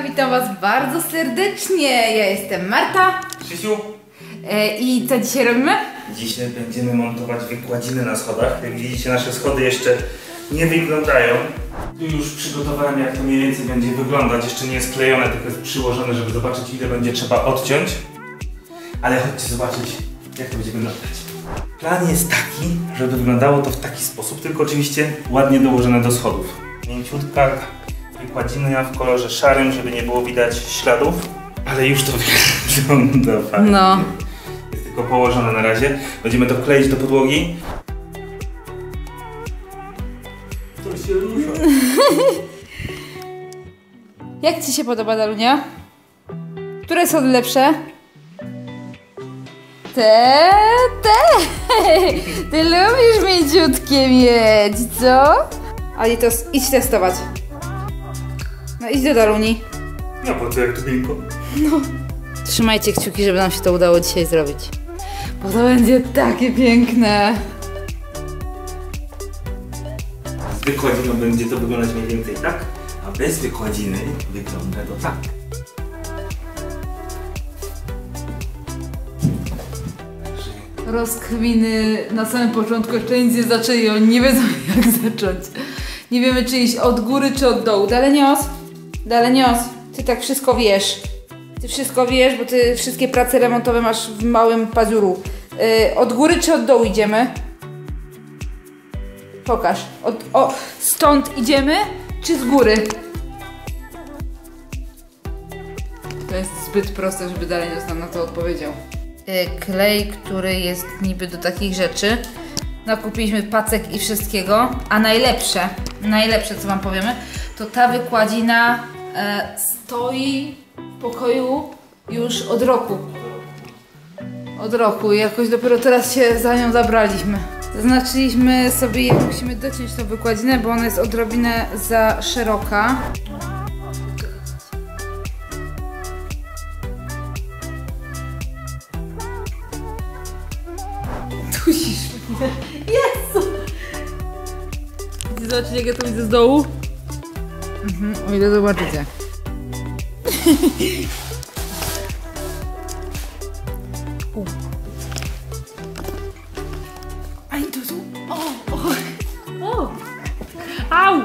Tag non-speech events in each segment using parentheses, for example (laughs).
Witam Was bardzo serdecznie. Ja jestem Marta. Krzysiu, E, I co dzisiaj robimy? dzisiaj będziemy montować wykładziny na schodach. Jak widzicie, nasze schody jeszcze nie wyglądają. Tu już przygotowałem, jak to mniej więcej będzie wyglądać. Jeszcze nie jest klejone, tylko jest przyłożone, żeby zobaczyć, ile będzie trzeba odciąć. Ale chodźcie zobaczyć, jak to będzie wyglądać. Plan jest taki, żeby wyglądało to w taki sposób, tylko oczywiście ładnie dołożone do schodów. Mięciutka wykładzina w kolorze szarym, żeby nie było widać śladów. Ale już to wygląda (laughs) fajnie. No. Jest tylko położone na razie. Będziemy to kleić do podłogi. To się rusza. (laughs) Jak Ci się podoba, Dalunia? Które są lepsze? Te, te. (laughs) Ty lubisz mięciutkie mieć, co? Ale to idź testować. No idź do Daluni. No po co jak to miękko? Trzymajcie kciuki, żeby nam się to udało dzisiaj zrobić. Bo to będzie takie piękne. Z wykładziną będzie to wyglądać mniej więcej tak, a bez wykładziny wygląda to tak. Rozkminy na samym początku jeszcze nic nie zaczęli, oni nie wiedzą (laughs) jak zacząć. Nie wiemy czy iść od góry czy od dołu. Dalenios, Dalenios, ty tak wszystko wiesz. Ty wszystko wiesz, bo ty wszystkie prace remontowe masz w małym paziuru. Yy, od góry czy od dołu idziemy? Pokaż. Od, o, stąd idziemy czy z góry? To jest zbyt proste, żeby Dalenios nam na to odpowiedział. Y, klej, który jest niby do takich rzeczy. Nakupiliśmy pacek i wszystkiego, a najlepsze, najlepsze co Wam powiemy, to ta wykładzina e, stoi w pokoju już od roku. Od roku i jakoś dopiero teraz się za nią zabraliśmy. Zaznaczyliśmy sobie, jak musimy dociąć tą wykładzinę, bo ona jest odrobinę za szeroka. Dusisz mnie. Jezu! Zobaczyć, jak ja to widzę z dołu? Mhm, o ile zobaczycie. (laughs) U. Aj, tu. O, o. o. Au!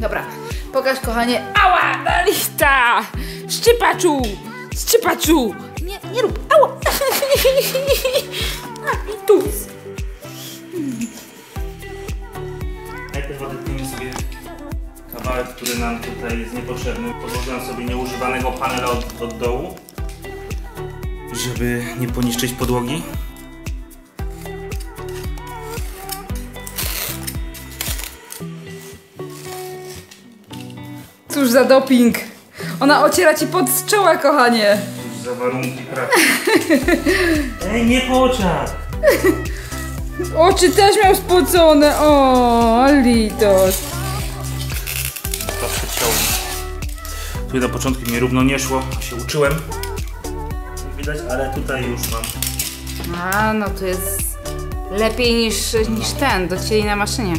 Dobra, pokaż kochanie. Ała, Dalita! Szczypaczu! Szczypaczu! Nie, nie rób, ała! (laughs) I tu. Najpierw odetniemy sobie kawałek, który nam tutaj jest niepotrzebny. Podłożyłem sobie nieużywanego panela od, od dołu, żeby nie poniszczyć podłogi. Cóż za doping! Ona ociera ci pod z czoła, kochanie! Cóż za warunki pracy. (laughs) Ej, nie po oczach! Oczy też miał spocone! O, litos! To przeciąłem. Tutaj na początku mi równo nie szło, a się uczyłem. Jak widać, ale tutaj już mam. A, no to jest lepiej niż, niż ten, docięli na maszynie.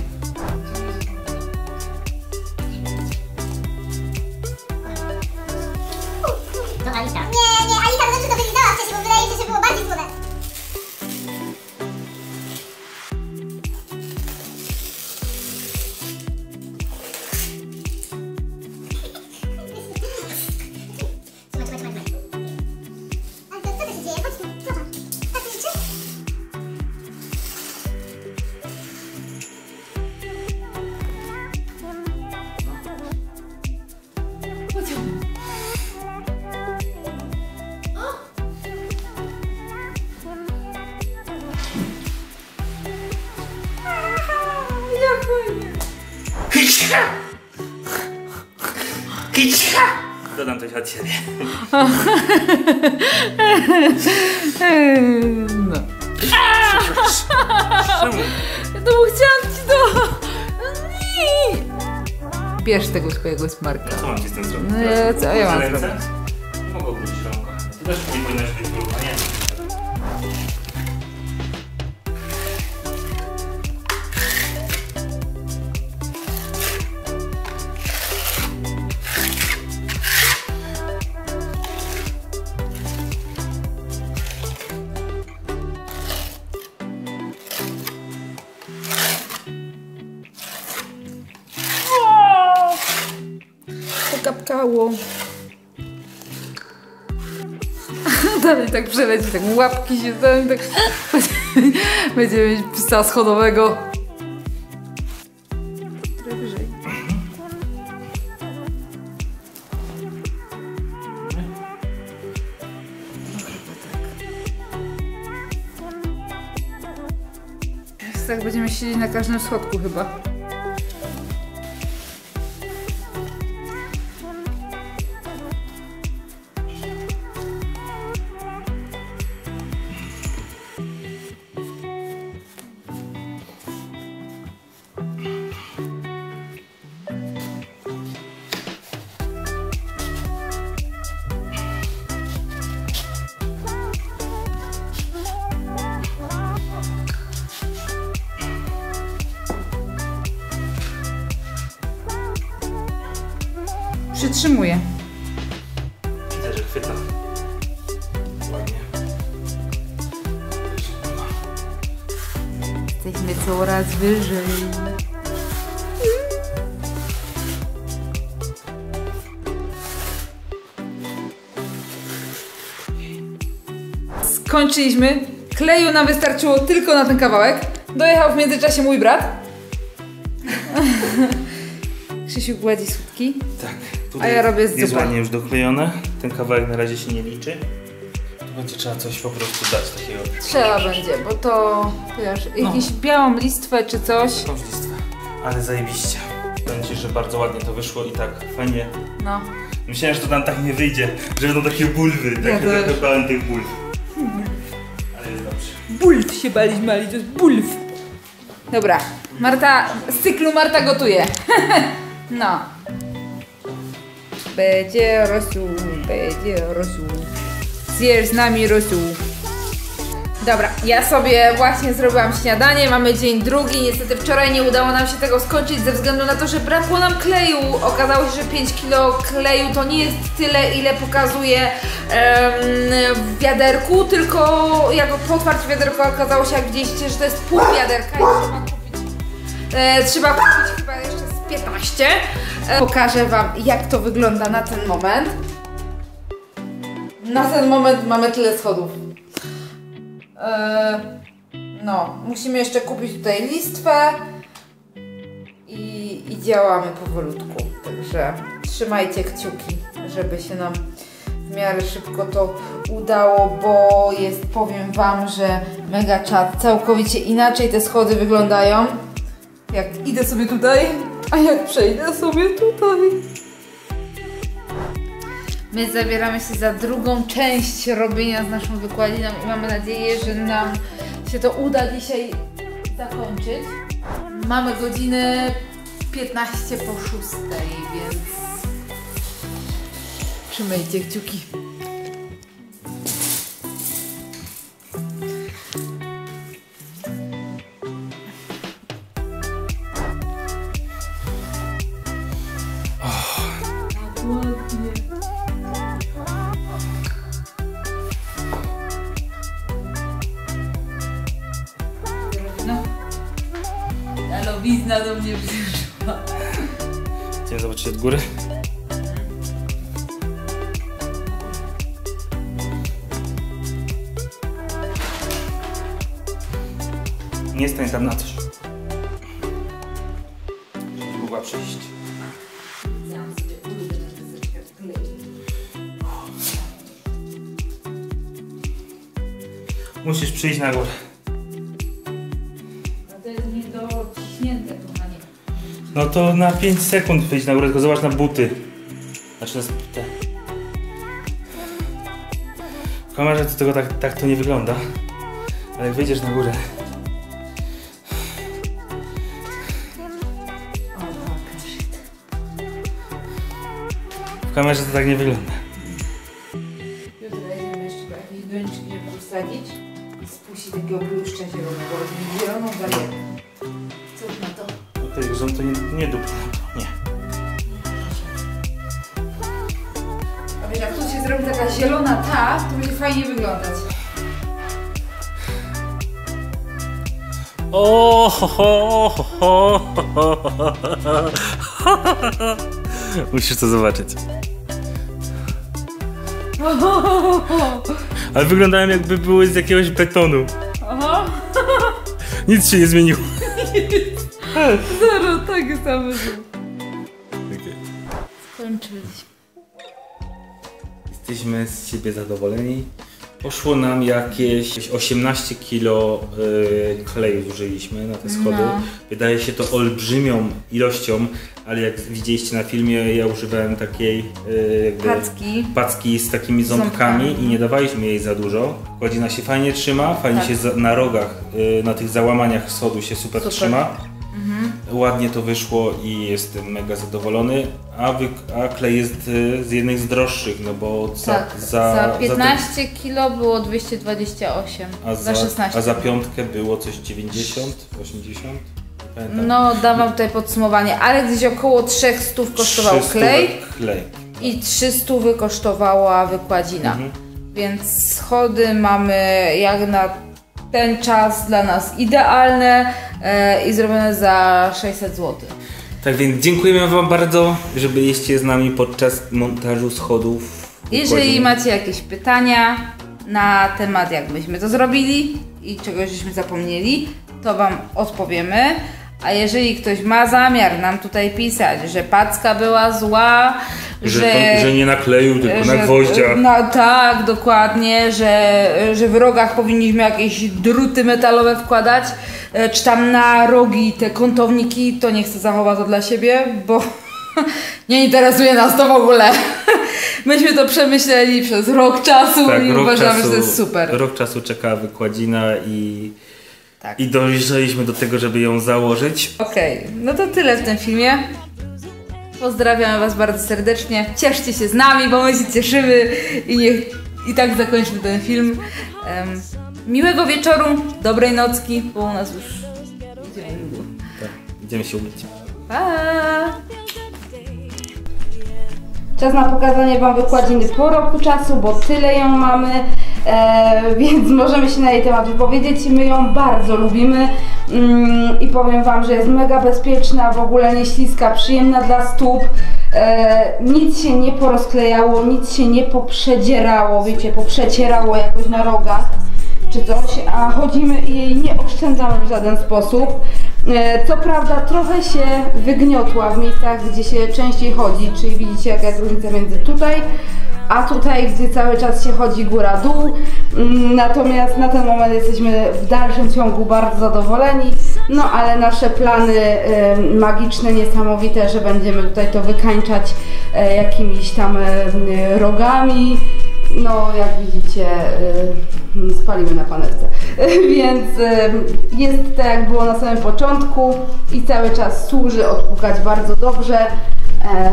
Dodam coś od siebie. No. (laughs) Czemu? No bo chciałam ci. Nie. Bierz tego swojego smarka. Co mam ci z tym zrobić? No ja- co ja mam zrobić? Mogę obrócić rąką. Ty też powinnaś być gruba, nie? Tak przeleci, tak łapki się tam, tak (laughs) będziemy mieć psa schodowego. Tak będziemy siedzieć na każdym schodku chyba. Przytrzymuję. Widzę, że chwyta. Ładnie. Jesteśmy coraz wyżej. Skończyliśmy. Kleju nam wystarczyło tylko na ten kawałek. Dojechał w międzyczasie mój brat. (laughs) Krzysiu gładzi sutki. Tak. A ja robię z Jest ładnie już doklejone. Ten kawałek na razie się nie liczy. Tu będzie trzeba coś po prostu dać takiego. Trzeba będzie, bo to wiesz, jakąś białą listwę czy coś. Jakąś listwę. Ale zajebiście. Powiem Ci, że bardzo ładnie to wyszło i tak fajnie. No. Myślałem, że to nam tak nie wyjdzie, że będą takie bulwy, takie Ja trochę pełen tych bulw. Ale jest dobrze. Bulw się baliśmy, ale to jest bulw. Dobra, Marta, z cyklu Marta gotuje. (laughs) no. Będzie rosół, będzie rosół. Zjesz z nami rosół. Dobra, ja sobie właśnie zrobiłam śniadanie, mamy dzień drugi, niestety wczoraj nie udało nam się tego skończyć ze względu na to, że brakło nam kleju. Okazało się, że 5 kg kleju to nie jest tyle, ile pokazuje w wiaderku, tylko jak po otwarciu wiaderka okazało się, jak widzieliście, że to jest pół wiaderka i trzeba kupić E, trzeba kupić chyba jeszcze 15. E, pokażę Wam, jak to wygląda na ten moment. Na ten moment mamy tyle schodów. E, no, musimy jeszcze kupić tutaj listwę i, i działamy powolutku. Także trzymajcie kciuki, żeby się nam w miarę szybko to udało, bo jest, powiem Wam, że mega czat. Całkowicie inaczej te schody wyglądają. Jak idę sobie tutaj, a jak przejdę sobie tutaj. My zabieramy się za drugą część robienia z naszą wykładiną i mamy nadzieję, że nam się to uda dzisiaj zakończyć. Mamy godzinę 15 po 6, więc trzymajcie kciuki. Alowizna do mnie przyszła. Chcemy zobaczyć od góry? Nie stań tam na coś. Żebyś mogła wkleić. Musisz przyjść na górę. No to na 5 sekund wyjdź na górę, tylko zobacz na buty. Znaczy na te. W kamerze to tego tak, tak to nie wygląda. Ale jak wyjdziesz na górę, w kamerze to tak nie wygląda. Jutro jedziemy jeszcze jakieś doniczki, żeby posadzić i spuścić takiego bluszcza zielonego, zieloną barierę. To? Tutaj rząd to nie, nie dupnie. Nie. A wiesz, jak tu się zrobi taka zielona ta, to będzie fajnie wyglądać. O, ho, ho, ho, ho, ho, ho. (laughs) Musisz to zobaczyć. Ale wyglądają jakby były z jakiegoś betonu. Nic się nie zmieniło. (laughs) (laughs) Zero, tak samo Skończyliśmy. Jesteśmy z siebie zadowoleni. Poszło nam jakieś 18 kilo y, kleju zużyliśmy na te schody. No. Wydaje się to olbrzymią ilością, ale jak widzieliście na filmie, ja używałem takiej y, Packi. packi z takimi ząbkami, Ząbkami. i nie dawaliśmy jej za dużo. Godzina się fajnie trzyma, fajnie Tak. się za, na rogach, y, na tych załamaniach schodu się super, Super. trzyma. Ładnie to wyszło i jestem mega zadowolony. A, wy, a klej jest y, z jednych z droższych, no bo za, tak, za, za, za 15 kilo było 228. a za, za, 16. a za piątkę było coś 90, 80? Nie pamiętam. No, dam tutaj podsumowanie, ale gdzieś około 300 kosztował 300 klej klej. i 300 kosztowała wykładzina. Mhm. Więc schody mamy jak na ten czas dla nas idealne e, i zrobione za 600 zł. Tak więc dziękujemy Wam bardzo, że byliście z nami podczas montażu schodów. Jeżeli macie jakieś pytania na temat, jak myśmy to zrobili i czegoś żeśmy zapomnieli, to Wam odpowiemy. A jeżeli ktoś ma zamiar nam tutaj pisać, że packa była zła, że, że, to, że nie na kleju, tylko na że- gwoździach. No tak, dokładnie, że, że w rogach powinniśmy jakieś druty metalowe wkładać, e, czy tam na rogi te kątowniki, to nie chcę zachować to dla siebie, bo (laughs) nie interesuje nas to w ogóle. (laughs) Myśmy to przemyśleli przez rok czasu i uważamy, że to jest super. Tak, Rok czasu czeka wykładzina i, Tak. i dojrzeliśmy do tego, żeby ją założyć. Okej, no to tyle w tym filmie. Pozdrawiamy Was bardzo serdecznie. Cieszcie się z nami, bo my się cieszymy i, niech, i tak zakończmy ten film. Em, miłego wieczoru, dobrej nocki, bo u nas już idzie niedługo. Tak, idziemy się umyć. Pa! Czas na pokazanie Wam wykładziny po roku czasu, bo tyle ją mamy, e, więc możemy się na jej temat wypowiedzieć. My ją bardzo lubimy mm, i powiem Wam, że jest mega bezpieczna, w ogóle nie śliska, przyjemna dla stóp. E, nic się nie porozklejało, nic się nie poprzedzierało, wiecie, poprzecierało jakoś na rogach czy coś, a chodzimy i jej nie oszczędzamy w żaden sposób. E, Co prawda trochę się wygniotła w miejscach, gdzie się częściej chodzi, czyli widzicie jaka jest różnica między tutaj, a tutaj, gdzie cały czas się chodzi góra-dół. Mm, Natomiast na ten moment jesteśmy w dalszym ciągu bardzo zadowoleni, no ale nasze plany e, magiczne, niesamowite, że będziemy tutaj to wykańczać e, jakimiś tam rogami, no, jak widzicie, y, spalimy na panewce. (laughs) Więc y, jest tak, jak było na samym początku i cały czas służy odpukać bardzo dobrze. E,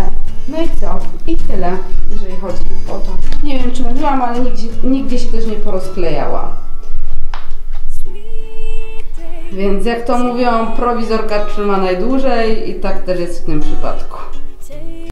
no i co? I tyle, jeżeli chodzi o to. Nie wiem, czy mówiłam, ale nigdzie, nigdzie się też nie porozklejała. Więc jak to mówią, prowizorka trzyma najdłużej i tak też jest w tym przypadku.